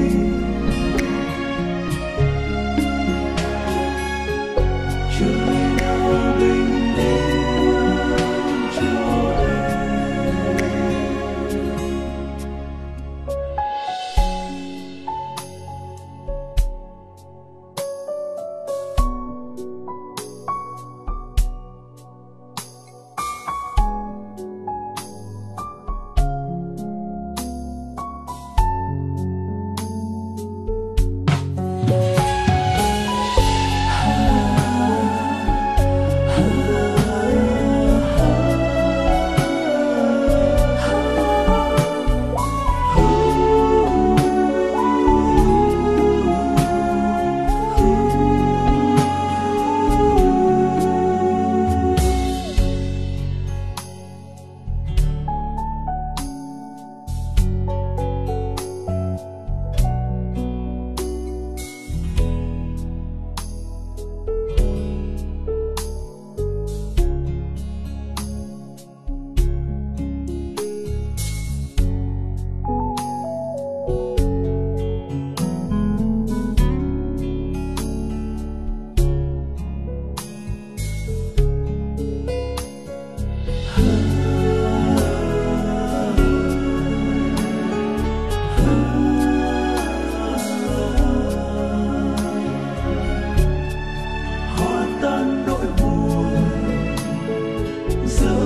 Christ.